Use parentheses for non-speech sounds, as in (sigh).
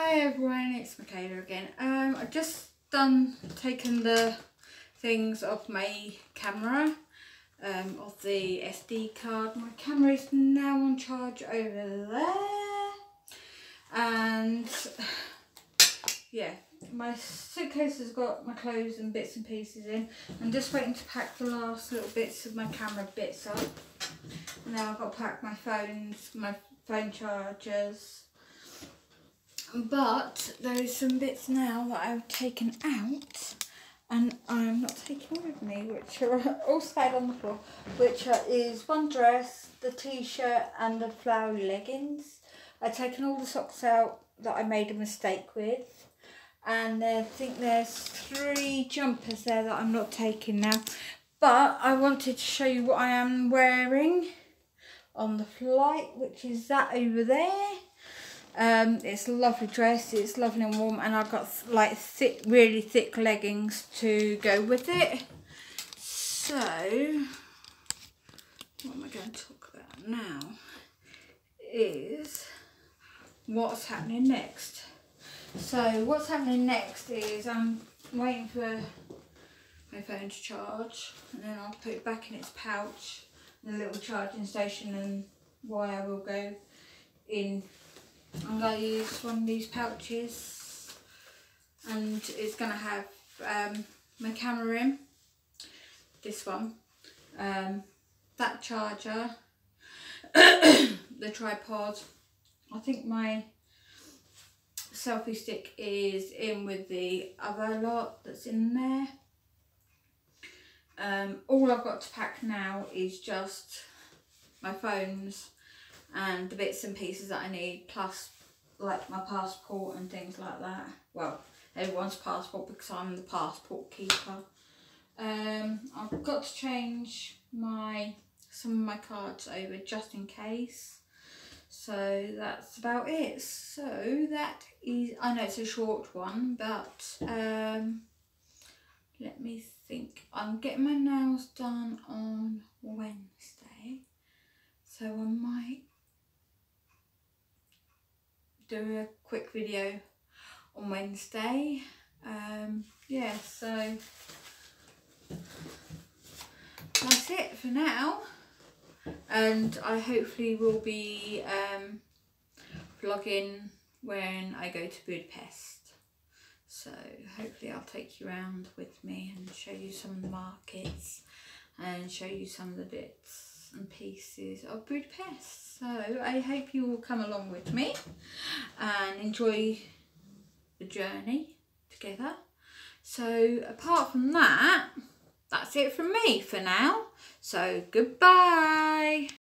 Hi everyone, it's Michala again. Um, I've just done taking the things off my camera, um, of the SD card. My camera is now on charge over there, and yeah, my suitcase has got my clothes and bits and pieces in. I'm just waiting to pack the last little bits of my camera bits up. And now I've got to pack my phones, my phone chargers but there's some bits now that I've taken out and I'm not taking with me, which are (laughs) all spread on the floor, which are, is one dress, the t-shirt and the flowery leggings. I've taken all the socks out that I made a mistake with. And I think there's three jumpers there that I'm not taking now. But I wanted to show you what I am wearing on the flight, which is that over there. Um, it's a lovely dress, it's lovely and warm and I've got like thick, really thick leggings to go with it. So, what am I going to talk about now is what's happening next. So what's happening next is I'm waiting for my phone to charge and then I'll put it back in its pouch the little charging station and I will go in I'm going to use one of these pouches. And it's going to have um, my camera in, this one, um, that charger, (coughs) the tripod, I think my selfie stick is in with the other lot that's in there. Um, all I've got to pack now is just my phones and the bits and pieces that I need plus like my passport and things like that. Well, everyone's passport because I'm the passport keeper. Um, I've got to change my some of my cards over just in case. So that's about it. So that is, I know it's a short one, but um, let me think. I'm getting my nails done on Wednesday. So I might do a quick video on Wednesday. Um, yeah, so that's it for now. And I hopefully will be um, vlogging when I go to Budapest. So hopefully I'll take you around with me and show you some of the markets and show you some of the bits and pieces of Budapest. So I hope you will come along with me and enjoy the journey together. So apart from that, that's it from me for now. So goodbye.